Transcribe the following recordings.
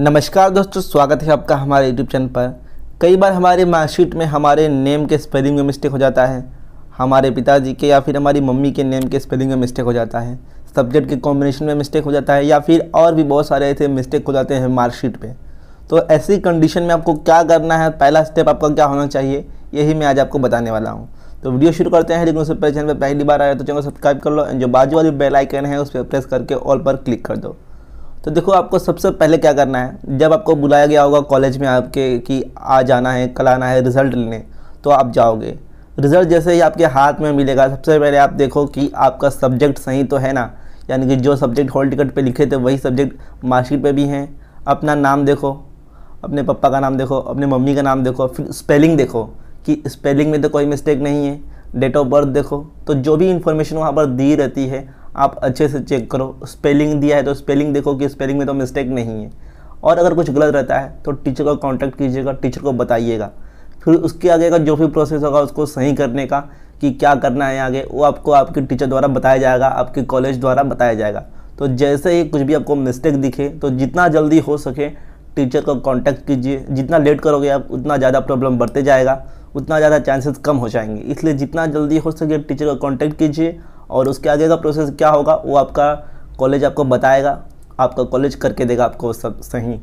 नमस्कार दोस्तों, स्वागत है आपका हमारे यूट्यूब चैनल पर। कई बार हमारे मार्कशीट में हमारे नेम के स्पेलिंग में मिस्टेक हो जाता है। हमारे पिताजी के या फिर हमारी मम्मी के नेम के स्पेलिंग में मिस्टेक हो जाता है। सब्जेक्ट के कॉम्बिनेशन में मिस्टेक हो जाता है या फिर और भी बहुत सारे ऐसे मिस्टेक हो जाते हैं मार्कशीट पर तो ऐसी कंडीशन में आपको क्या करना है? पहला स्टेप आपका क्या होना चाहिए? यही मैं आज आपको बताने वाला हूँ। तो वीडियो शुरू करते हैं। लेकिन उससे पहले चैनल पर पहली बार आया तो चैनल सब्सक्राइब कर लो। एंड जो बाजू वाली बेल आइकन है, उस पर प्रेस करके ऑल पर क्लिक कर दो। तो देखो, आपको सबसे पहले क्या करना है? जब आपको बुलाया गया होगा कॉलेज में आपके कि आ जाना है, कल आना है रिज़ल्ट लेने तो आप जाओगे। रिज़ल्ट जैसे ही आपके हाथ में मिलेगा, सबसे पहले आप देखो कि आपका सब्जेक्ट सही तो है ना? यानी कि जो सब्जेक्ट हॉल टिकट पे लिखे थे, वही सब्जेक्ट मार्कशीट पे भी हैं। अपना नाम देखो, अपने पापा का नाम देखो, अपने मम्मी का नाम देखो, फिर स्पेलिंग देखो कि स्पेलिंग में तो कोई मिस्टेक नहीं है। डेट ऑफ़ बर्थ देखो तो जो भी इन्फॉर्मेशन वहाँ पर दी रहती है आप अच्छे से चेक करो। स्पेलिंग दिया है तो स्पेलिंग देखो कि स्पेलिंग में तो मिस्टेक नहीं है। और अगर कुछ गलत रहता है तो टीचर को कांटेक्ट कीजिएगा टीचर को बताइएगा। फिर उसके आगे का जो भी प्रोसेस होगा उसको सही करने का कि क्या करना है आगे, वो आपको आपके टीचर द्वारा बताया जाएगा, आपके कॉलेज द्वारा बताया जाएगा। तो जैसे ही कुछ भी आपको मिस्टेक दिखे तो जितना जल्दी हो सके टीचर को कांटेक्ट कीजिए। जितना लेट करोगे आप, उतना ज़्यादा प्रॉब्लम बढ़ते जाएगा, उतना ज़्यादा चांसेस कम हो जाएँगे। इसलिए जितना जल्दी हो सके टीचर को कांटेक्ट कीजिए और उसके आगे का प्रोसेस क्या होगा, वो आपका कॉलेज आपको बताएगा। आपका कॉलेज करके देगा आपको सब सही।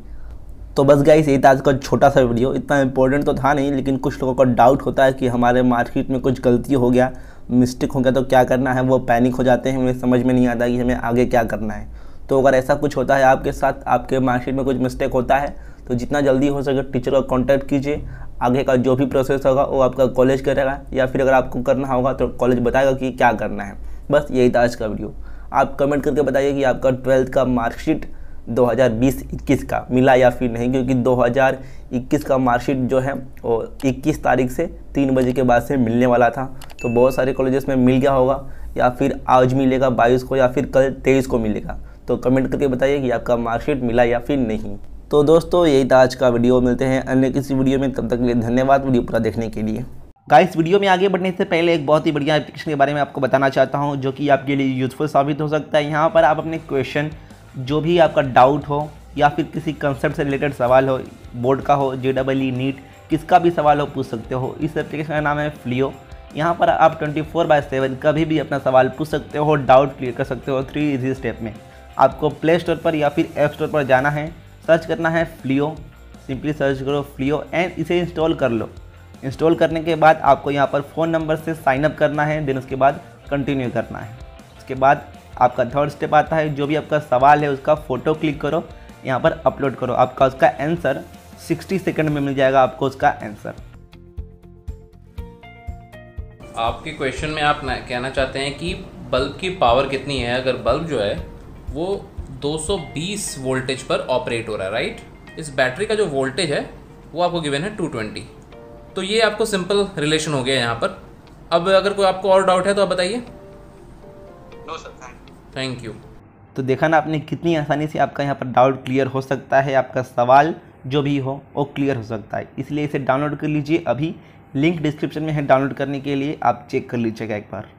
तो बस यही था आज का छोटा सा वीडियो इतना इंपॉर्टेंट तो था नहीं, लेकिन कुछ लोगों का डाउट होता है कि हमारे मार्केट में कुछ गलती हो गया मिस्टेक हो गया तो क्या करना है? वो पैनिक हो जाते हैं, उन्हें समझ में नहीं आता कि हमें आगे क्या करना है। तो अगर ऐसा कुछ होता है आपके साथ, आपके मार्कशीट में कुछ मिस्टेक होता है तो जितना जल्दी हो सके टीचर का कॉन्टैक्ट कीजिए। आगे का जो भी प्रोसेस होगा, वो आपका कॉलेज करेगा। या फिर अगर आपको करना होगा तो कॉलेज बताएगा कि क्या करना है। बस यही था आज का वीडियो। आप कमेंट करके बताइए कि आपका ट्वेल्थ का मार्कशीट 2020-21 का मिला या फिर नहीं, क्योंकि 2021 का मार्कशीट जो है, वो 21 तारीख से तीन बजे के बाद से मिलने वाला था। तो बहुत सारे कॉलेजेस में मिल गया होगा, या फिर आज मिलेगा बाईस को, या फिर कल तेईस को मिलेगा। तो कमेंट करके बताइए कि आपका मार्कशीट मिला या फिर नहीं। तो दोस्तों, यही था आज का वीडियो। मिलते हैं अन्य किसी वीडियो में, तब तक के लिए धन्यवाद वीडियो पूरा देखने के लिए। गाइस वीडियो में आगे बढ़ने से पहले एक बहुत ही बढ़िया एप्लीकेशन के बारे में आपको बताना चाहता हूँ, जो कि आपके लिए यूज़फुल साबित हो सकता है। यहाँ पर आप अपने क्वेश्चन जो भी आपका डाउट हो, या फिर किसी कंसेप्ट से रिलेटेड सवाल हो बोर्ड का हो जे डबल ई नीट किसका भी सवाल हो, पूछ सकते हो। इस एप्लीकेशन का नाम है फ्लियो यहाँ पर आप 24 फोर बाय सेवन कभी भी अपना सवाल पूछ सकते हो डाउट क्लियर कर सकते हो थ्री इजी स्टेप में। आपको प्ले स्टोर पर या फिर ऐप स्टोर पर जाना है। सर्च करना है फ्लियो सिंपली सर्च करो फ्लियो एंड इसे इंस्टॉल कर लो। इंस्टॉल करने के बाद आपको यहाँ पर फ़ोन नंबर से साइनअप करना है, देन उसके बाद कंटिन्यू करना है। उसके बाद आपका थर्ड स्टेप आता है, जो भी आपका सवाल है उसका फ़ोटो क्लिक करो, यहाँ पर अपलोड करो। आपका उसका आंसर 60 सेकंड में मिल जाएगा, आपको उसका आंसर। आपके क्वेश्चन में आप कहना चाहते हैं कि बल्ब की पावर कितनी है? अगर बल्ब जो है, वो 220 वोल्टेज पर ऑपरेट हो रहा है राइट इस बैटरी का जो वोल्टेज है, वो आपको गिवन है 220 तो ये आपको सिंपल रिलेशन हो गया यहाँ पर। अब अगर कोई आपको और डाउट है तो आप बताइए। No sir thank thank you तो देखा ना आपने कितनी आसानी से आपका यहाँ पर डाउट क्लियर हो सकता है आपका सवाल जो भी हो वो क्लियर हो सकता है। इसलिए इसे डाउनलोड कर लीजिए। अभी लिंक डिस्क्रिप्शन में है डाउनलोड करने के लिए आप चेक कर लीजिएगा एक बार।